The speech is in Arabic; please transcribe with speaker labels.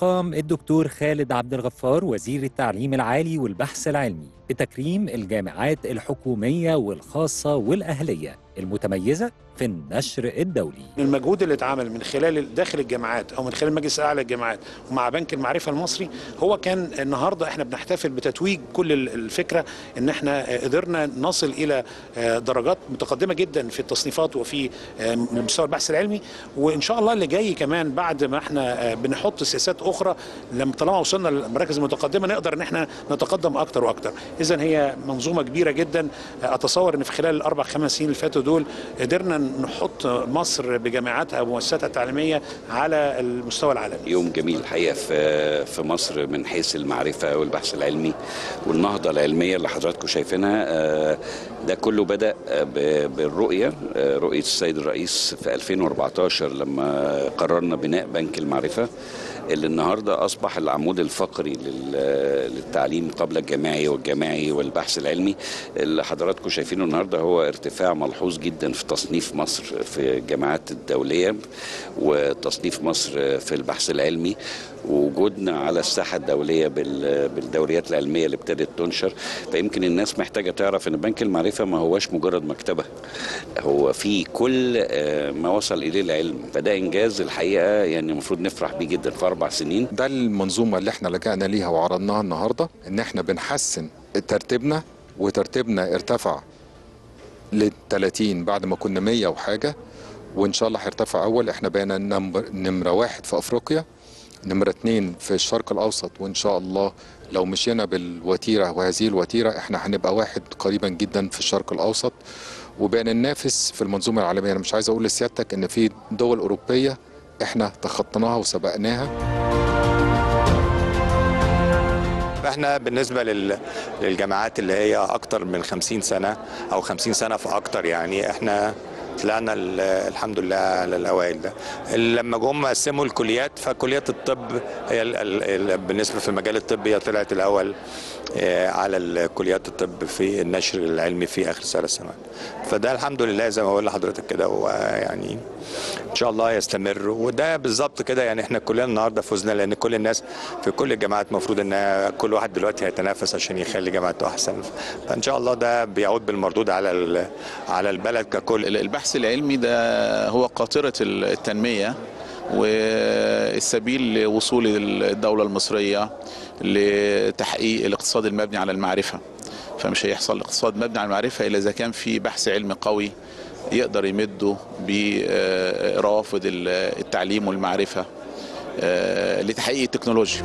Speaker 1: قام الدكتور خالد عبد الغفار وزير التعليم العالي والبحث العلمي بتكريم الجامعات الحكومية والخاصة والأهلية. المتميزة في النشر الدولي.
Speaker 2: المجهود اللي اتعمل من خلال داخل الجامعات أو من خلال مجلس أعلى الجامعات ومع بنك المعرفة المصري هو كان النهارده إحنا بنحتفل بتتويج كل الفكرة إن إحنا قدرنا نصل إلى درجات متقدمة جدا في التصنيفات وفي مستوى البحث العلمي. وإن شاء الله اللي جاي كمان بعد ما إحنا بنحط سياسات أخرى لما طالما وصلنا للمراكز المتقدمة نقدر إن إحنا نتقدم أكتر وأكتر. اذا هي منظومة كبيرة جدا. أتصور إن في خلال الأربع خمس سنين اللي فاتوا دول قدرنا نحط مصر بجامعاتها ومؤسساتها التعليمية على المستوى العالمي.
Speaker 3: يوم جميل الحقيقة في في مصر من حيث المعرفة والبحث العلمي والنهضة العلمية اللي حضراتكم شايفينها ده كله بدأ بالرؤية رؤية السيد الرئيس في 2014 لما قررنا بناء بنك المعرفة اللي النهارده أصبح العمود الفقري للتعليم قبل الجامعي والجامعي والبحث العلمي اللي حضراتكم شايفينه النهارده هو ارتفاع ملحوظ جدا في تصنيف مصر في الجامعات الدولية وتصنيف مصر في البحث العلمي ووجودنا على الساحة الدولية بالدوريات العلمية اللي ابتدت تنشر. فيمكن الناس محتاجة تعرف إن بنك المعرفة ما هوش مجرد مكتبة هو في كل ما وصل إليه العلم. فده إنجاز الحقيقة يعني المفروض نفرح بيه جدا في أربع سنين.
Speaker 4: ده المنظومة اللي إحنا لجأنا ليها وعرضناها النهارده إن إحنا بنحسن ترتيبنا وترتيبنا ارتفع ل 30 بعد ما كنا 100 وحاجة وإن شاء الله هيرتفع أول. إحنا بقينا نمرة واحد في أفريقيا نمرة اتنين في الشرق الأوسط. وإن شاء الله لو مشينا بالوتيرة وهذه الوتيرة إحنا هنبقى واحد قريبا جدا في الشرق الأوسط. وبقينا ننافس في المنظومة العالمية. أنا مش عايز أقول لسيادتك إن في دول أوروبية إحنا تخطيناها وسبقناها.
Speaker 5: إحنا بالنسبة للجامعات اللي هي أكتر من 50 سنة أو 50 سنة فاكتر يعني إحنا طلعنا الحمد لله على الأوائل ده. لما جم قسموا الكليات فكليات الطب هي بالنسبة في المجال الطبي هي طلعت الأول على كليات الطب في النشر العلمي في آخر ثلاث سنوات. فده الحمد لله زي ما بقول لحضرتك كده ويعني إن شاء الله يستمر وده بالظبط كده يعني إحنا كلنا النهارده فزنا لأن كل الناس في كل الجامعات المفروض إن كل واحد دلوقتي هيتنافس عشان يخلي جامعته أحسن. فإن شاء الله ده بيعود بالمردود على على البلد ككل.
Speaker 6: البحث العلمي ده هو قاطرة التنمية والسبيل لوصول الدولة المصرية لتحقيق الاقتصاد المبني على المعرفة. فمش هيحصل اقتصاد مبني على المعرفة إلا إذا كان في بحث علمي قوي يقدر يمده بروافد التعليم والمعرفة لتحقيق التكنولوجيا.